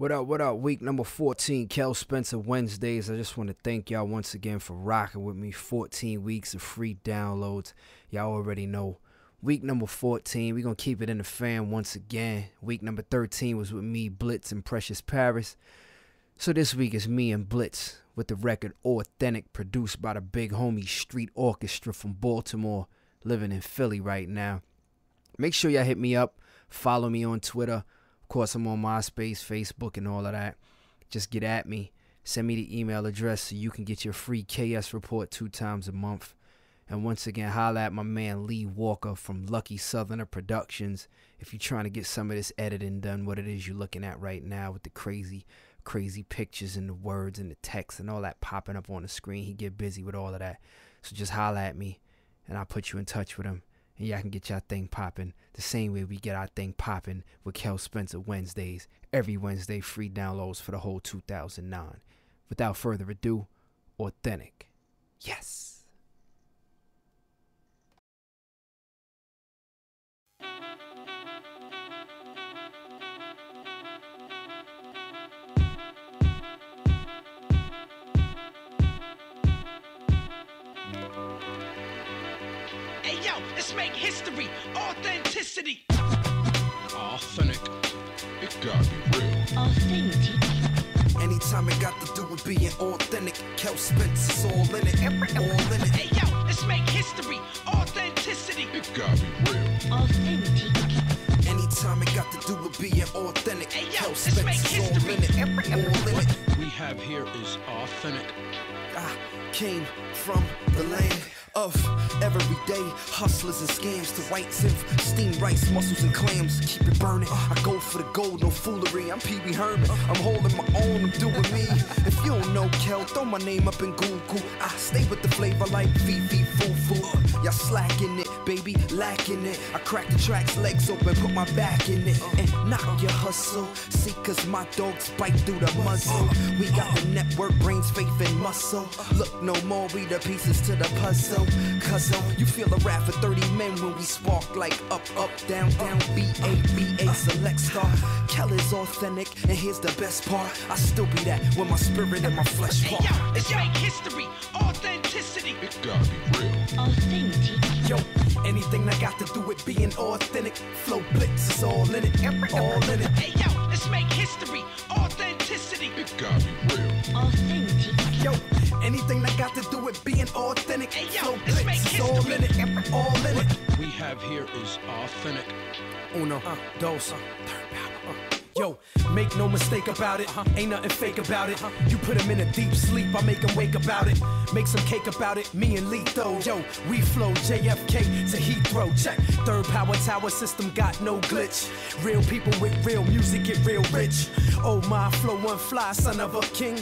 What up, what up? Week number 14, Kel Spencer Wednesdays. I just want to thank y'all once again for rocking with me. 14 weeks of free downloads. Y'all already know. Week number 14, we're going to keep it in the fan once again. Week number 13 was with me, Blitz, and Precious Paris. So this week is me and Blitz with the record Authentic, produced by the big homie Street Orchestra from Baltimore, living in Philly right now. Make sure y'all hit me up. Follow me on Twitter course, I'm on MySpace, Facebook, and all of that. Just get at me. Send me the email address so you can get your free KS report two times a month. And once again, holla at my man Lee Walker from Lucky Southerner Productions if you're trying to get some of this editing done, what it is you're looking at right now with the crazy, crazy pictures and the words and the text and all that popping up on the screen. He get busy with all of that. So just holla at me and I'll put you in touch with him and y'all can get y'all thing popping the same way we get our thing popping with Kel Spencer Wednesdays. Every Wednesday, free downloads for the whole 2009. Without further ado, authentic. Yes. History, authenticity. Authentic. It gotta be real. Authentic. Anytime it got to do with being authentic, Kel Spencer's all in it. All in it. Hey yo, let's make history, authenticity. It gotta be real. Authentic. Anytime it got to do with being authentic, hey, yo, Kel Spencer's all in it. All in it. What We have here is authentic. I came from the land of everyday hustlers and scams to white zinf, steam rice, mussels and clams. Keep it burning. I go for the gold, no foolery. I'm Pee Wee Herman. I'm holding my own, I'm doing me. If you don't know Kel, throw my name up in Google. I stay with the flavor like VV Fufu. Y'all slacking it, baby, lacking it. I crack the tracks, legs open, put my back in it. And knock your hustle. See, cause my dogs bite through the muzzle. We got the network, brains, faith, and muscle. Look no more, we the pieces to the puzzle. Cause um, you feel a rap for 30 men when we spark like up, up, down, down, B A B A select star. Kelly's authentic, and here's the best part. I still be that when my spirit and my flesh part. Hey, yo, it's make history, authenticity. It gotta be real. Authentic. Yo, anything that got to do with being authentic. Flo Blitz is all in it, all in it. Hey yo, let's make history, authenticity. It gotta be real. Authentic. Yo, anything that got to do with being authentic. Hey yo, let's make history. all in it, all in it. What we have here is authentic. Uno, uh, dos, uh, third power. Uh. Yo, make no mistake about it. Ain't nothing fake about it. You put him in a deep sleep, I make him wake about it. Make some cake about it, me and Letho. Yo, we flow JFK to Heathrow. Check. Third power tower system got no glitch. Real people with real music get real rich. Oh, my flow one fly, son of a king.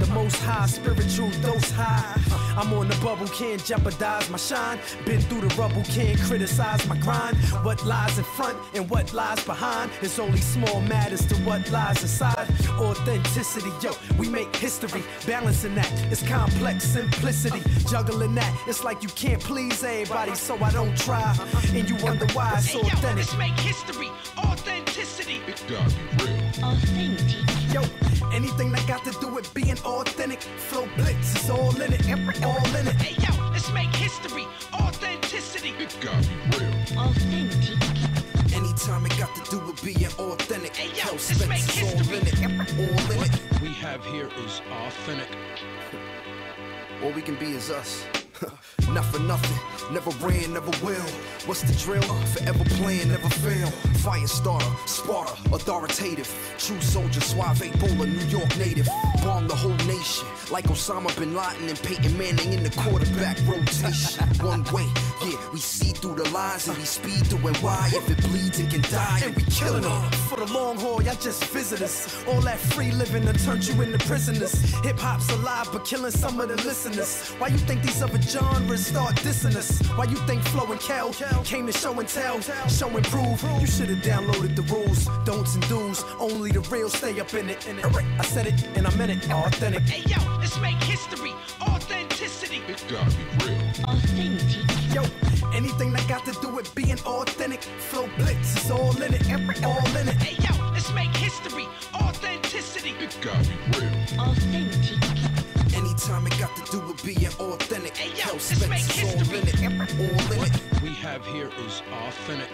The most high spiritual dose high. I'm on the bubble, can't jeopardize my shine. Been through the rubble, can't criticize my grind. What lies in front and what lies behind is only small matters to what lies inside. Authenticity, yo, we make history. Balancing that, it's complex simplicity. Juggling that, it's like you can't please everybody, so I don't try. And you wonder why it's so authentic. Let's make history, authenticity. It gotta be real. Authentic. Yo, anything that got to do with being authentic. Flo Blitz is all in it, all in it. Have here is authentic. All we can be is us. Not for nothing, never ran, never will. What's the drill? Forever playing, never fail. Fire starter, Sparta, authoritative. True soldier, suave, bowler, New York native. Bomb the whole nation, like Osama bin Laden and Peyton Manning in the quarterback rotation. One way, yeah, we see through the lies and we speed through and why. If it bleeds, it can die, and we killing them. For the long haul, y'all just visitors. All that free living to turn you into prisoners. Hip hop's alive, but killing some of the listeners. Why you think these other genres start dissing us? Why you think Flo and Kel came to show and tell, show and prove? You should have downloaded the rules, don'ts and do's. Only the real stay up in it. I said it and I meant it. Authentic. Hey yo, let's make history, authentic. It gotta be real. Authentic. Yo, anything that got to do with being authentic. Flo Blitz, is all in it. Every all in it. Hey yo, let's make history. Authenticity. It gotta be real. Authentic. Anytime it got to do with being authentic. Hey yo, let's make history. All in it. Every all in what it. we have here is authentic.